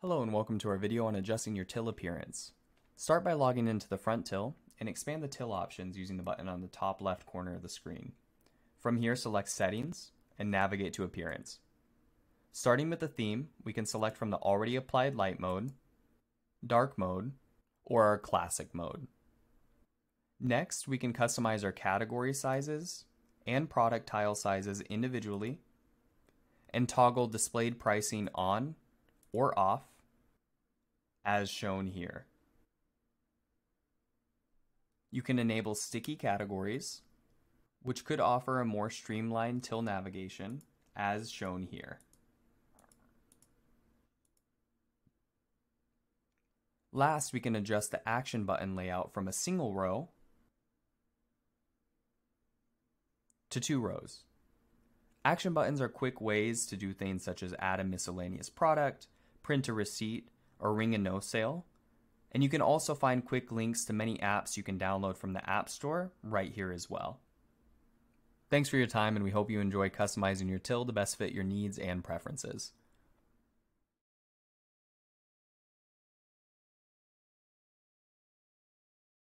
Hello and welcome to our video on adjusting your till appearance. Start by logging into the front till and expand the till options using the button on the top left corner of the screen. From here select settings and navigate to appearance. Starting with the theme, we can select from the already applied light mode, dark mode, or our classic mode. Next, we can customize our category sizes and product tile sizes individually and toggle displayed pricing on or off as shown here. You can enable sticky categories, which could offer a more streamlined till navigation as shown here. Last, we can adjust the action button layout from a single row to two rows. Action buttons are quick ways to do things such as add a miscellaneous product, print a receipt, or ring a no sale. And you can also find quick links to many apps you can download from the App Store right here as well. Thanks for your time, and we hope you enjoy customizing your till to best fit your needs and preferences.